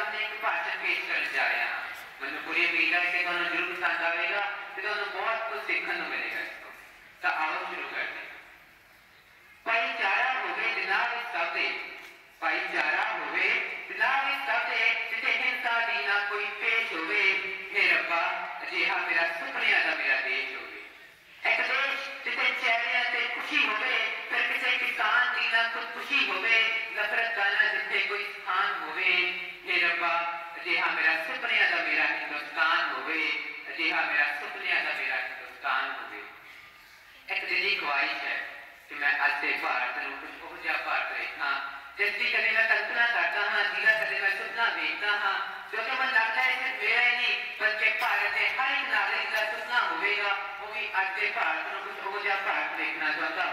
ਸਾਹਿਬ ਨੇ ਇੱਕ ਭਾਸ਼ਣ ਪੇਸ਼ ਕਰਨ ਜਾ ਰਹੇ ਹਾਂ ਮੈਨੂੰ ਪੂਰੀ ਉਮੀਦ ਹੈ ਕਿ ਤੁਹਾਨੂੰ ਜ਼ਰੂਰ ਪਸੰਦ ਆਵੇਗਾ ਤੇ ਤੁਹਾਨੂੰ ਬਹੁਤ ਕੁਝ ਸਿੱਖਣ ਨੂੰ ਮਿਲੇਗਾ ਇਸ ਤੋਂ ਤਾਂ ਆਓ ਸ਼ੁਰੂ ਕਰਦੇ ਹਾਂ ਸੁਪਨਿਆਂ ਦਾ ਮੇਰਾ ਹਿੰਦੁਸਤਾਨ ਹੋਵੇ ਅਜਿਹਾ ਮੇਰਾ ਸੁਪਨਿਆਂ ਦਾ ਮੇਰਾ ਹਿੰਦੁਸਤਾਨ ਹੋਵੇ ਇੱਕ ਜਿਹੜੀ ਖਵਾਇਸ਼ ਹੈ ਕਿ ਮੈਂ ਅੱਜ ਦੇ ਭਾਰਤ ਨੂੰ ਕੁਝ ਉਹ ਜਿਹਾ ਭਾਰਤ ਵੇਖਾਂ ਜਿਸ ਦੀ ਕਦੇ ਮੈਂ ਕਲਪਨਾ ਕਰਦਾ ਹਾਂ ਜਿਹਦਾ ਕਦੇ ਮੈਂ ਸੁਪਨਾ ਵੇਖਦਾ ਹਾਂ ਜੋ ਕਿ ਮਨ ਲੱਗਦਾ ਹੈ ਕਿ ਮੇਰਾ ਹੀ ਨਹੀਂ ਬਲਕਿ ਭਾਰਤ ਦੇ ਹਰ ਇੱਕ ਨਾਗਰਿਕ ਦਾ ਸੁਪਨਾ ਹੋਵੇਗਾ ਉਹ ਵੀ ਅੱਜ ਦੇ ਭਾਰਤ ਨੂੰ ਕੁਝ ਉਹ ਜਿਹਾ ਭਾਰਤ ਦੇਖਣਾ ਚਾਹੁੰਦਾ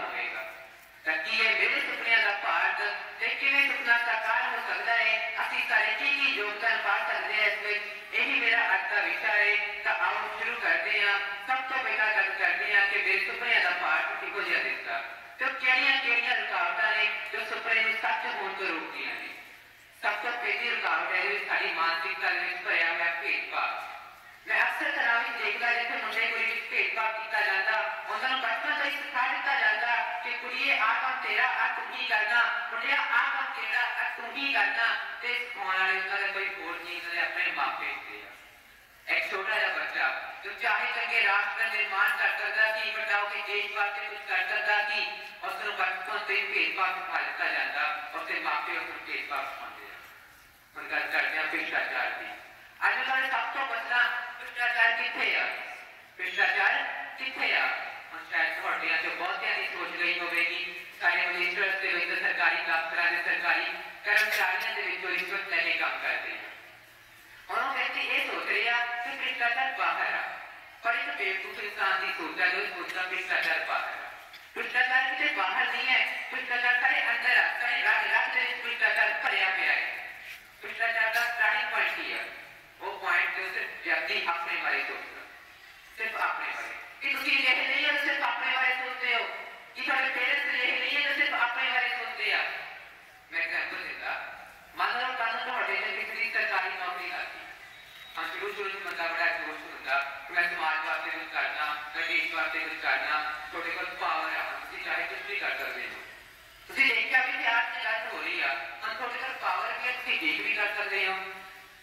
ਤੋਂ ਪਹਿਲੀ ਰੁਕਾਵਟ ਹੈ ਜਿਹੜੀ ਸਾਡੀ ਮਾਨਸਿਕਤਾ ਦੇ ਵਿੱਚ ਭਰਿਆ ਹੋਇਆ ਭੇਦਭਾਵ ਮੈਂ ਅਕਸਰ ਤਰ੍ਹਾਂ ਵੀ ਦੇਖਦਾ ਜਿੱਥੇ ਮੁੰਡੇ ਕੁੜੀ ਵਿੱਚ ਭੇਦਭਾਵ ਕੀਤਾ ਜਾਂਦਾ ਉਹਨਾਂ ਨੂੰ ਬਚਪਨ ਤੋਂ ਹੀ ਸਿਖਾ ਦਿੱਤਾ ਜਾਂਦਾ ਕਿ ਕੁੜੀਏ ਆ ਕੰਮ ਤੇਰਾ ਆ ਤੂੰ ਹੀ ਕਰਨਾ ਮੁੰਡਿਆ ਆ ਕੰਮ ਤੇਰਾ ਆ ਤੂੰ ਹੀ ਕਰਨਾ ਤੇ ਸਿਖਾਉਣ ਵਾਲੇ ਉਹਨਾਂ ਦੇ ਕੋਈ ਹੋਰ ਨਹੀਂ ਉਹਨਾਂ ਦੇ ਆਪਣੇ ਮਾਪੇ ਹੁੰਦੇ ਆ ਇੱਕ ਛੋਟਾ ਜਿਹਾ ਬੱਚਾ ਜੋ ਚਾਹੇ ਚੰਗੇ ਰਾਸ਼ਟਰ ਦਾ ਨਿਰਮਾਣ ਕਰ ਸਕਦਾ ਸੀ ਵੱਡਾ ਹੋ ਕੇ ਦੇਸ਼ ਵਾਸਤੇ ਕੁਝ ਕਰ ਸਕਦਾ ਸੀ ਉਸ ਨੂੰ ਬਚਪਨ ਤੋਂ ਹੀ ਭੇਦਭਾਵ ਸਿਖਾ ਦਿੱਤਾ ਜਾਂਦਾ ਉਸ ਦੇ भ्रष्टाचार बदला भ्रष्टाचार भ्रष्टाचार कितने आ हम शायद थोड़े बहुत सोच गई होगी सारे मिनिस्टर सरकारी सरकारी कर्मचारियों रिश्वत काम करते हैं और ये सोच रहे हैं कि भ्रष्टाचार बाहर आ पर एक बेवकूफ़ इंसान की जो सोचता भ्रष्टाचार बाहर आ भ्रष्टाचार बाहर नहीं है भ्रष्टाचार अंदर भ्रष्टाचार गया भ्रष्टाचार का स्टार्टिंग पॉइंट ही है। वो पॉइंट जो सिर्फ़ व्यक्ति अपने बारे सोचता सिर्फ़ अपने बारे। कि तुम नहीं हो, सिर्फ़ अपने बारे सोचते हो। कि तुम्हारे पेरेंट्स ये नहीं है उसकी देख भी कर सकते हो?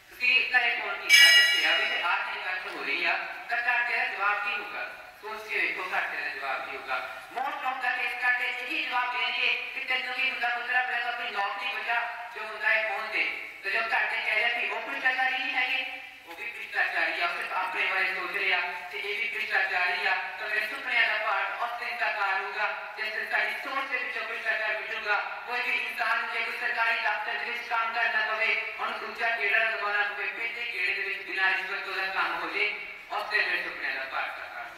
क्योंकि कहे कौन की कर सकते हैं अभी आज की गलत तो हो रही है। कट काटते हैं? जवाब की होगा। तो उसके देखो काटते हैं? जवाब की होगा। मोट नॉक का केस काटे यही जवाब देंगे कि तेरे की बंदा पंद्रह पहले तो अपनी नॉक नहीं बचा जो होता है कौन दे तो जब काटते कह रहे थे ओपन करना नहीं है ये। वो भी भ्रिष्टाचारी है सिर्फ़ अपने बारे सोच रहे हैं कि ये भी भ्रिष्टाचारी है। तो मैं सुन रहा था पार्ट वक्त इनका होगा या सरकारी तौर से भी चौबीस सरकार मिलेगा कोई भी इंसान जो सरकारी दफ्तर जिस काम करना पवे और दूसरा केड़ा दबाना पवे पेटे केड़े के बिना रिश्वत तो दा काम हो जे उसने मेरे सपने दा पार का कार्ड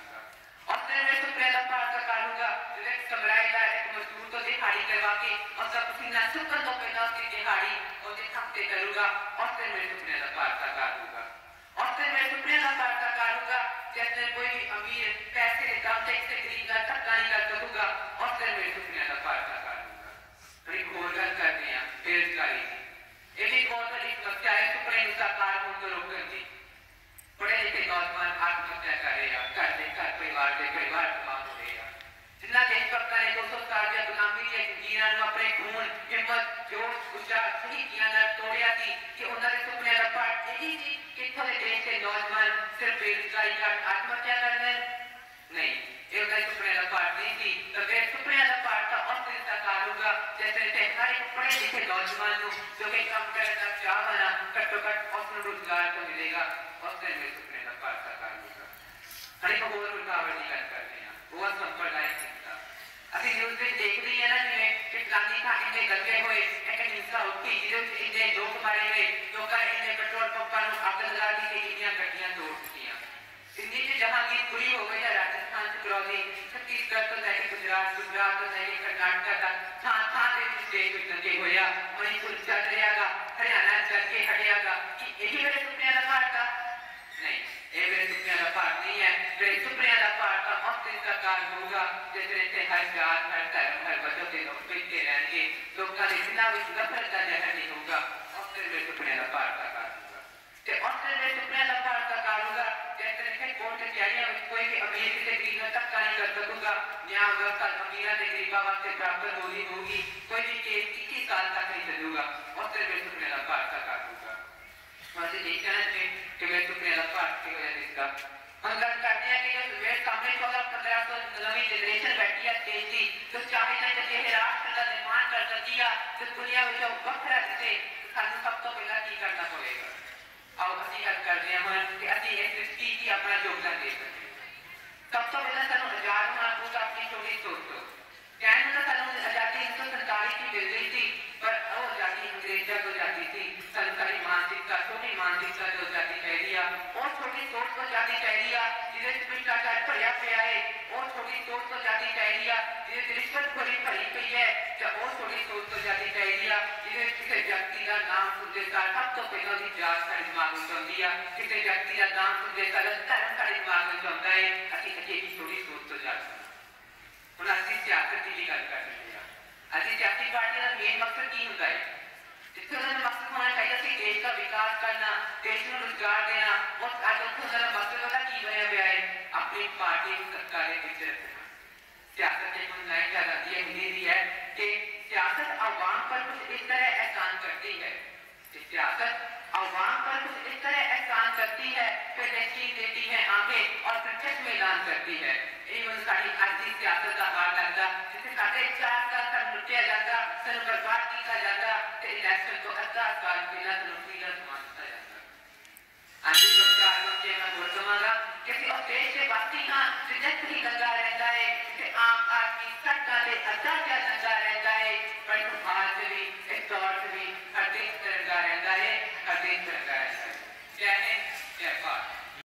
और उसने मैं सपने दा पार का कार्ड होगा एक कमराए का एक मजदूर तो दिखाई करवा के, और सब उसका पसीना सुकन तो पैदा उसकी दिखाई और जिस हफ़्ते करूँगा उसने मैं सपने दा पार का कार्ड होगा फिर मैं सुपने लंबा का काटूँगा, जैसे कोई अमीर, पैसे, दाम से गरीब का धक्का निकाल करूँगा ශ්‍රමික ඉන්නේ ගල්කේ හොයි එකෙන් නිසා උත්ති ඉරත් ඉන්නේ लोग मारे गए लोका इन्हें पेट्रोल पंप पर आग लगा दी गई तोड़ दिया दिल्ली से जहांगीर पूरी हो गई है राजस्थान से करौली छत्तीसगढ़ तो नहीं गुजरात गुजरात तो नहीं कर्नाटका तक थान थान के स्टेट में लगे होया मणिपुर चल रहा था हरियाणा चल के हटिया था कि यही मेरे सपने का था नहीं ये मेरे सपने का पार्ट नहीं है मेरे सपने का पार्ट था, और दिन काल होगा, जिस हर जात हर धर्म masih diikan nanti tiba itu punya lepas tiba yang इसका हम गलत करते हैं कि जो वेट कमरे को पंद्रह सौ नवी जनरेशन बैठी है तेज थी तो चाहे ना चलिए राष्ट्र का निर्माण कर सकती है तो दुनिया में जो वक्त रखते सानू सब तो पहला की करना पड़ेगा आओ असि हल कर रहे हैं कि असि इस की की अपना योगदान दे सकते सब तो पहला सानू आज़ाद होना पूरा अपनी छोटी सोच दो कहने का सानू आज़ादी हिंदू सरकारी की मिल ਨਾਮ ਸੁਣਦੇ ਸਾਰ ਸਭ ਤੋਂ ਪਹਿਲਾਂ ਦੀ ਜਾਂਚ ਸਾਡੇ ਦਿਮਾਗ ਵਿੱਚ ਆਉਂਦੀ ਆ ਕਿਸੇ ਵਿਅਕਤੀ ਦਾ ਨਾਮ ਸੁਣਦੇ ਸਾਰ ਧਰਮ ਸਾਡੇ ਦਿਮਾਗ ਵਿੱਚ ਆਉਂਦਾ ਹੈ ਅਸੀਂ ਅਜਿਹੀ ਛੋਟੀ ਸੋਚ ਤੋਂ ਜਾਂਚ ਹੁਣ ਅਸੀਂ ਸਿਆਸਤ ਦੀ ਵੀ ਗੱਲ ਕਰ ਰਹੇ ਹਾਂ ਅਸੀਂ ਸਿਆਸੀ ਪਾਰਟੀ ਦਾ ਮੇਨ ਮਕਸਦ ਕੀ ਹੁੰਦਾ ਹੈ ਜਿੱਥੇ ਉਹਨਾਂ ਦਾ ਮਕਸਦ ਹੋਣਾ ਚਾਹੀਦਾ ਸੀ ਦੇਸ਼ ਦਾ ਵਿਕਾਸ ਕਰਨਾ ਦੇਸ਼ ਨੂੰ ਰੁਜ਼ਗਾਰ ਦੇਣਾ ਉਹ ਅੱਜ ਉੱਥੇ ਉਹਨਾਂ ਦਾ ਮਕਸਦ ਉਹਦਾ ਕੀ ਬਣਿਆ ਹੋਇਆ ऐलान ਹੈ ਇਹ इवन साड़ी आज की सियासत का हाल लगता जिसे साढ़े चार साल तक लुटिया जाता, सर बर्बाद किया जाता तो इलेक्शन को अद्धा साल पहला तो फीलर मान दिया जाता। आज रोज़गार में मैं बोल दूँगा कि और देश के बाकी हाँ रिजेक्ट ही कर रहा